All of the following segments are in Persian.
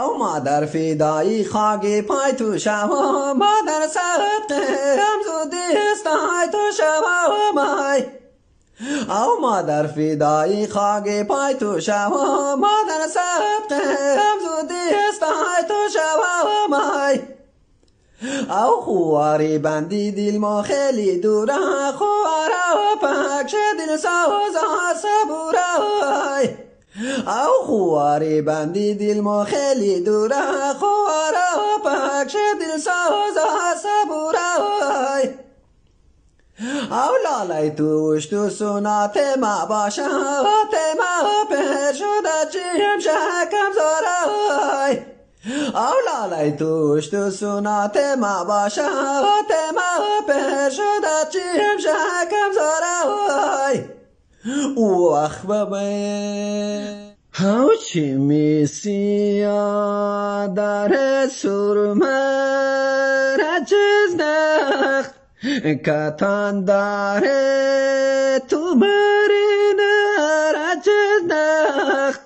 او مادر فدایی خاک پای تو شوا مادر صدق هم زودی استای تو شوا مای. او مادر فدایی خاک پای تو شوا مادر صدق هم زودی استای تو شوا مای. او خواری بندی دل ما خیلی دوره خوارا پک دل ساز صبورای او خواری بندی دل ما خیلی دوره خوارا پکش دل ساز صبورای او لالای توش تو سنات ما باشد ما پر شده چیم شکم زارای او لالای توش تو سنات ما باشد ما پر شده چیم شکم زارای او اخبه هاو چی میسی در سرمه رجز نخت کتان داره تو برین رجز نخت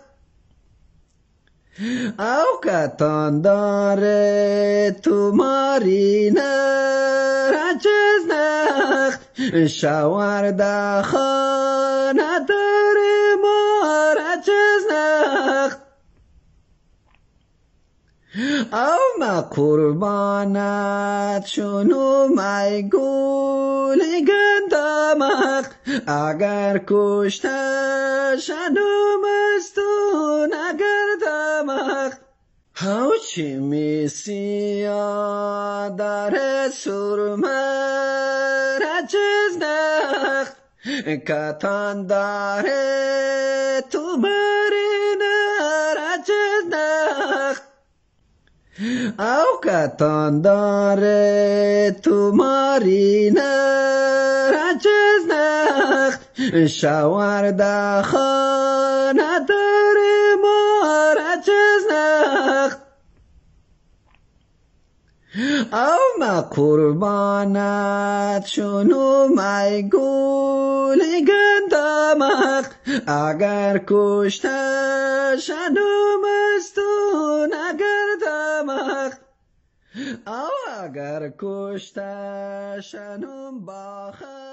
او کتان داره تو مارین رجز نخت شاور خانه داره ما رجز نخت او ما قربانت شنو مای گول گندمخ. اگر کشته شنو مستون اگر دمخ هاو چی میسی در سرمه نخت کتان داره تو برین رجز نخت او کتان داره تو مارین رجز نخت شاور او ما قربانت شنو مای گول گندمخ اگر کشته شنو مستون اگر دمخ او اگر کشته شنم باخر